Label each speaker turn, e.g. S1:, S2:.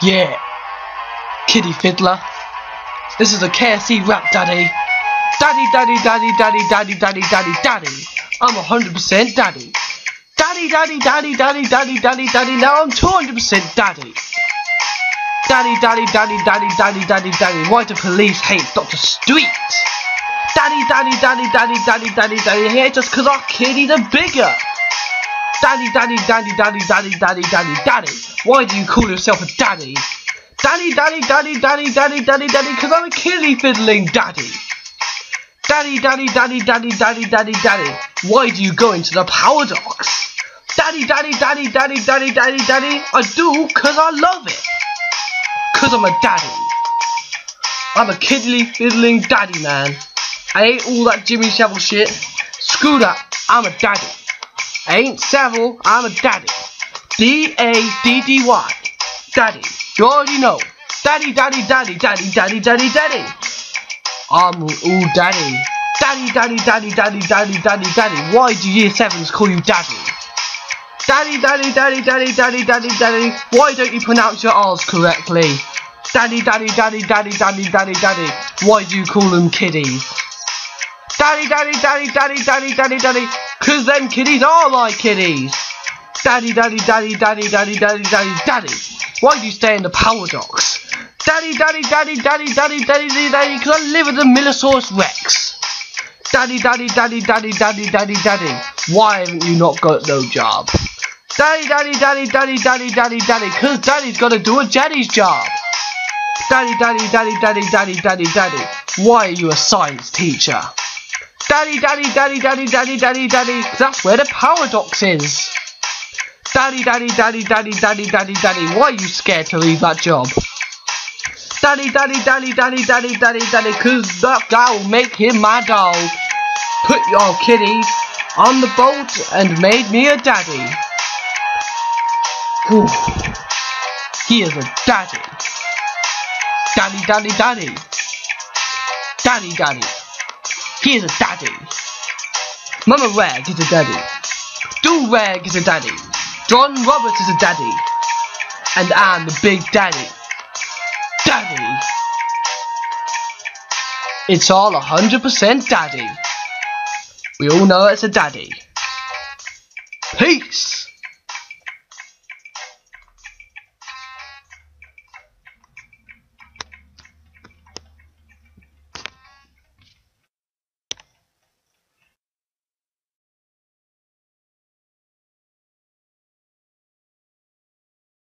S1: Yeah. Kitty Fiddler. This is a KFC rap daddy. Daddy, daddy, daddy, daddy, daddy, daddy, daddy, daddy. I'm 100% daddy. Daddy, daddy, daddy, daddy, daddy, daddy, daddy. Now I'm 200% daddy. Daddy, daddy, daddy, daddy, daddy, daddy, daddy. Why do police hate Dr. Street? Daddy, daddy, daddy, daddy, daddy, daddy, daddy. Hate us cause our kitties are bigger. Daddy, daddy, daddy, daddy, daddy, daddy, daddy, daddy. Why do you call yourself a daddy? Daddy, daddy, daddy, daddy, daddy, daddy, daddy, cause I'm a killy fiddling daddy. Daddy, daddy, daddy, daddy, daddy, daddy, daddy. Why do you go into the power docks? Daddy, daddy, daddy, daddy, daddy, daddy, daddy. I do cause I love it. Cause I'm a daddy. I'm a kiddly fiddling daddy man. I ain't all that Jimmy Savile shit. Screw that. I'm a daddy. Ain't Savile, I'm a daddy. D-A-D-D-Y. Daddy. You already know. Daddy, daddy, daddy, daddy, daddy, daddy, daddy. I'm all daddy. Daddy, daddy, daddy, daddy, daddy, daddy, daddy. Why do year sevens call you daddy? Daddy, daddy, daddy, daddy, daddy, daddy, daddy. Why don't you pronounce your R's correctly? Daddy, daddy, daddy, daddy, daddy, daddy, daddy. Why do you call them kiddies? Daddy, daddy, daddy, daddy, daddy, daddy, daddy. Cause them kiddies are like kiddies. Daddy, daddy, daddy, daddy, daddy, daddy, daddy, daddy. Why do you stay in the power docks? Daddy, daddy, daddy, daddy, daddy, daddy, daddy, daddy, cause I live at the Millosaurus Rex. Daddy, daddy, daddy, daddy, daddy, daddy, daddy. Why haven't you not got no job? Daddy, daddy, daddy, daddy, daddy, daddy, daddy, cause daddy's gotta do a daddy's job. Daddy, daddy, daddy, daddy, daddy, daddy, daddy. Why are you a science teacher? Daddy, daddy, daddy, daddy, daddy, daddy, daddy. That's where the docks is. Daddy, daddy, daddy, daddy, daddy, daddy, daddy. Why are you scared to leave that job? Daddy, daddy, daddy, daddy, daddy, daddy, daddy. Cause that guy will make him my dog. Put your kitties on the boat and made me a daddy. Whew. He is a daddy. Daddy, daddy, daddy. Daddy, daddy. He is a daddy. Mama Rag is a daddy. Do Rag is a daddy. John Roberts is a daddy. And I'm the big daddy. Daddy. It's all 100% daddy. We all know it's a daddy. Peace.